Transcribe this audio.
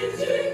Jesus.